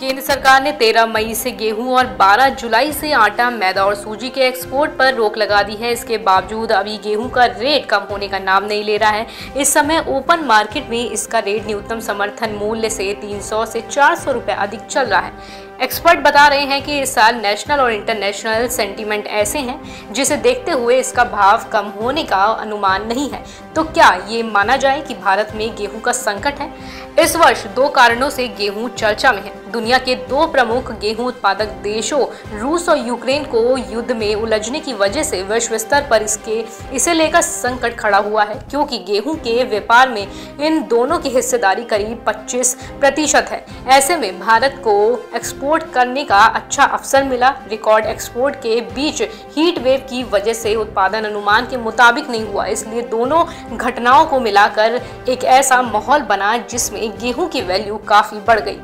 केंद्र सरकार ने 13 मई से गेहूँ और 12 जुलाई से आटा, मैदा और सूजी के एक्सपोर्ट पर रोक लगा दी है। इसके बावजूद अभी गेहूँ का रेट कम होने का नाम नहीं ले रहा है। इस समय ओपन मार्केट में इसका रेट न्यूनतम समर्थन मूल्य से 300 से 400 रुपए अधिक चल रहा है। एक्सपर्ट बता रहे हैं कि इस साल नेशनल और इंटरनेशनल सेंटीमेंट ऐसे हैं, जिसे देखते हुए इसका भाव कम होने का अनुमान नहीं है। तो क्या ये माना जाए कि भारत में गेहूँ का संकट है? इस वर्ष दो कारणों से गेहूँ चर्चा में है। दुनिया के दो प्रमुख गेहूँ उत्पादक देशों, रूस और यूक्रेन को युद्ध में उलझने की वजह से विश्व स्तर पर इसके, इसे लेकर संकट खड़ा हुआ है, क्योंकि गेहूँ के व्यापार में इन दोनों की हिस्सेदारी करीब 25 प्रतिशत है। ऐसे में भारत को एक्सपोर्ट करने का अच्छा अवसर मिला। रिकॉर्ड एक्सपोर्ट के बीच हीट वेव की वजह से उत्पादन अनुमान के मुताबिक नहीं हुआ। इसलिए दोनों घटनाओं को मिलाकर एक ऐसा माहौल बना जिसमें गेहूँ की वैल्यू काफ़ी बढ़ गई।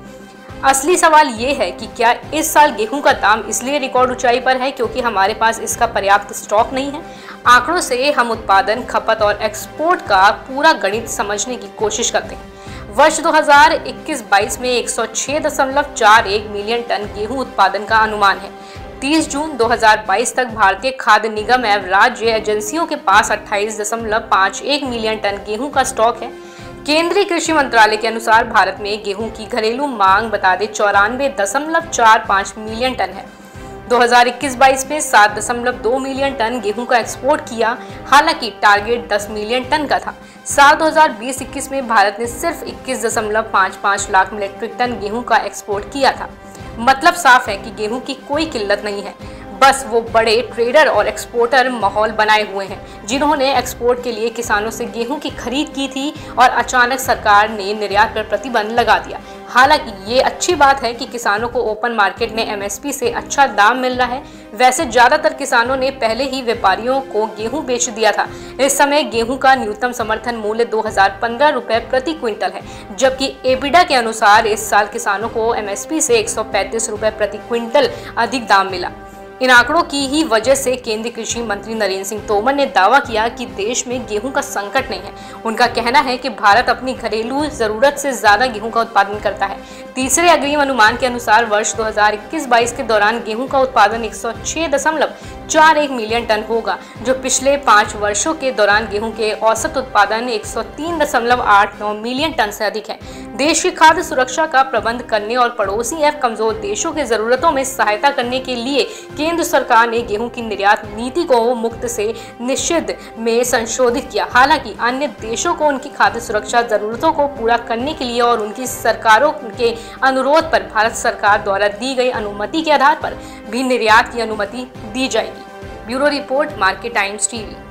असली सवाल ये है कि क्या इस साल गेहूँ का दाम इसलिए रिकॉर्ड ऊंचाई पर है क्योंकि हमारे पास इसका पर्याप्त स्टॉक नहीं है? आंकड़ों से हम उत्पादन, खपत और एक्सपोर्ट का पूरा गणित समझने की कोशिश करते हैं। वर्ष 2021-22 में 106.41 मिलियन टन गेहूँ उत्पादन का अनुमान है। 30 जून 2022 तक भारतीय खाद्य निगम एवं राज्य एजेंसियों के पास 28.51 मिलियन टन गेहूँ का स्टॉक है। केंद्रीय कृषि मंत्रालय के अनुसार भारत में गेहूँ की घरेलू मांग बता दें, चौरानवे मिलियन टन है। 2021-22 में सात दशमलव दो मिलियन टन गेहूँ का एक्सपोर्ट किया। हालाँकि टारगेट 10 मिलियन टन का था। साल 2020-21 में भारत ने सिर्फ़ इक्कीस दशमलव पाँच पाँच लाख मीट्रिक टन गेहूँ का एक्सपोर्ट किया था। मतलब साफ़ है कि गेहूँ की कोई किल्लत नहीं है। बस वो बड़े ट्रेडर और एक्सपोर्टर माहौल बनाए हुए हैं, जिन्होंने एक्सपोर्ट के लिए किसानों से गेहूँ की खरीद की थी और अचानक सरकार ने निर्यात पर प्रतिबंध लगा दिया। हालाँकि ये अच्छी बात है कि किसानों को ओपन मार्केट में एमएसपी से अच्छा दाम मिल रहा है। वैसे ज़्यादातर किसानों ने पहले ही व्यापारियों को गेहूँ बेच दिया था। इस समय गेहूँ का न्यूनतम समर्थन मूल्य दो हज़ार प्रति क्विंटल है, जबकि एबिडा के अनुसार इस साल किसानों को एमएसपी से एक प्रति क्विंटल अधिक दाम मिला। इन आंकड़ों की ही वजह से केंद्रीय कृषि मंत्री नरेंद्र सिंह तोमर ने दावा किया कि देश में गेहूँ का संकट नहीं है। उनका कहना है कि भारत अपनी घरेलू ज़रूरत से ज़्यादा गेहूँ का उत्पादन करता है। तीसरे अग्रिम अनुमान के अनुसार वर्ष 2021-22 के दौरान गेहूँ का उत्पादन एक चार एक मिलियन टन होगा, जो पिछले पाँच वर्षों के दौरान गेहूँ के औसत उत्पादन एक मिलियन टन से अधिक है। देश की खाद्य सुरक्षा का प्रबंध करने और पड़ोसी एवं कमज़ोर देशों की जरूरतों में सहायता करने के लिए केंद्र सरकार ने गेहूँ की निर्यात नीति को मुक्त से निषिद्ध में संशोधित किया। हालाँकि अन्य देशों को उनकी खाद्य सुरक्षा जरूरतों को पूरा करने के लिए और उनकी सरकारों के अनुरोध पर भारत सरकार द्वारा दी गई अनुमति के आधार पर भी निर्यात की अनुमति दी जाएगी। Bureau report, market times TV.